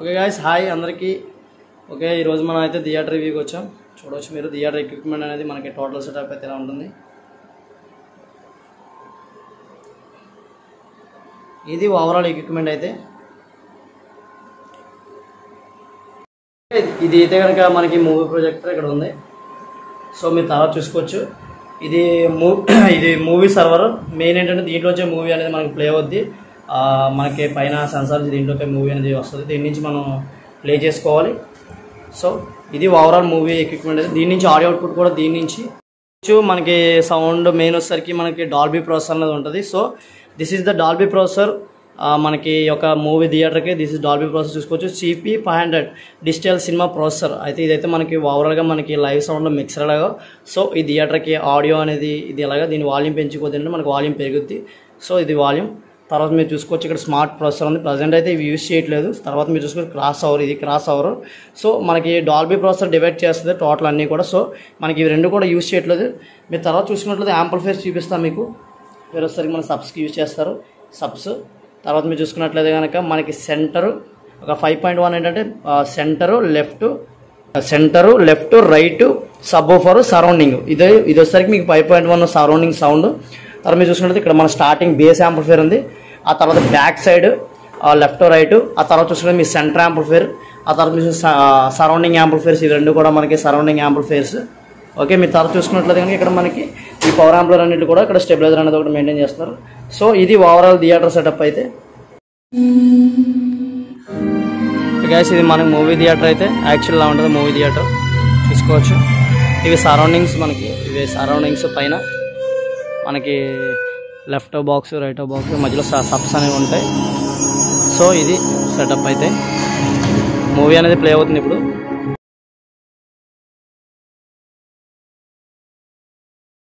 Okay guys hi అందరికీ. Okay ఈరోజు మనం అయితే థియేటర్ రివ్యూకి వచ్చాం. చూడవచ్చు మీరు థియేటర్ ఎక్విప్మెంట్ అనేది మనకి టోటల్ సెటప్ అయితే ఎలా ఉంటుంది. ఇది ఓవరాల్ ఎక్విప్మెంట్ అయితే. ఇది అయితే కనుక మనకి మూవీ ప్రొజెక్టర్ ఇక్కడ ఉంది. సో మీరు తర్వాత చూసుకోవచ్చు. ఇది మూ ఇది మూవీ సర్వర్ మెయిన్ ఏంటంటే దీంట్లో వచ్చే మూవీ అనేది మనకి ప్లే అవుద్ది. మనకి పైన సెన్సార్ దీంట్లోకి మూవీ అనేది వస్తుంది. దీని నుంచి మనం ప్లే చేసుకోవాలి. సో ఇది ఓవరాల్ మూవీ ఎక్విప్మెంట్ అయితే దీని నుంచి ఆడియో అవుట్పుట్ కూడా దీని నుంచి. మనకి సౌండ్ మెయిన్ వచ్చేసరికి మనకి డాల్బీ ప్రాసెసర్ అనేది ఉంటుంది. So this is the Dolby processor మనకి ఒక మూవీ థియేటర్కి దిస్ ఇస్ డాల్బీ ప్రాసెసర్ చూసుకోవచ్చు. CP five hundred digital cinema processor అయితే ఇదైతే మనకి ఓవరాల్గా మనకి లైవ్ సౌండ్లో మిక్సర్ లాగా. సో ఈ థియేటర్కి ఆడియో అనేది ఇది ఎలాగా? దీని వాల్యూమ్ పెంచుకోదంటే మనకి వాల్యూమ్ పెరుగుద్ది. సో ఇది వాల్యూమ్ తర్వాత మీరు చూసుకోవచ్చు ఇక్కడ స్మార్ట్ ప్రాసెసర్ ఉంది. ప్రజెంట్ అయితే ఇవి యూస్ చేయట్లేదు. తర్వాత మీరు చూసుకోవచ్చు క్రాస్ అవర్ ఇది క్రాస్ అవర్ సో మనకి డాల్బీ ప్రాసెసర్ డివైడ్ చేస్తుంది టోటల్ అన్నీ కూడా. సో మనకి ఇవి రెండు కూడా యూస్ చేయట్లేదు. మీరు తర్వాత చూసుకున్నట్లయితే యాంప్లిఫైర్స్ చూపిస్తాను మీకు. మీరు వచ్చేసరికి మన సబ్స్కి యూజ్ చేస్తారు. సబ్స్ తర్వాత మీరు చూసుకున్నట్లయితే కనుక మనకి సెంటరు ఒక ఫైవ్ పాయింట్ వన్ ఏంటంటే centre left centre left right subwoofer surrounding ఇదే ఇది వచ్చేసరికి మీకు five point one surrounding sound తర్వాత మీరు చూసుకున్నట్లయితే ఇక్కడ మన స్టార్టింగ్ బేస్ యాంప్లిఫైర్ ఉంది. ఆ తర్వాత బ్యాక్ సైడ్ లెఫ్ట్ రైట్ ఆ తర్వాత చూసుకుంటే మీ సెంటర్ యాంప్లిఫైర్ ఆ తర్వాత మీరు సరౌండింగ్ యాంప్లిఫైర్స్ ఇవి రెండు కూడా మనకి సరౌండింగ్ యాంప్లిఫైర్స్ ఓకే మీరు తర్వాత చూసుకున్నట్లయితే కనుక ఇక్కడ మనకి ఈ పవర్ యాంప్లర్ అన్నిటి కూడా ఇక్కడ స్టెబిలైజర్ అనేది ఒకటి మెయింటైన్ చేస్తున్నారు. సో ఇది ఓవరాల్ థియేటర్ సెటప్ అయితే. గ్యాస్ ఇది మనకి మూవీ థియేటర్ అయితే. యాక్చువల్లా ఉంటుంది మూవీ థియేటర్ చూసుకోవచ్చు. ఇవి సరౌండింగ్స్ మనకి. ఇవి సరౌండింగ్స్ పైన. మనకి లెఫ్ట్ బాక్స్ రైట్ బాక్స్ మధ్యలో సబ్స్ అనేవి ఉంటాయి. సో ఇది సెటప్ అయితే. మూవీ అనేది ప్లే అవుతుంది ఇప్పుడు.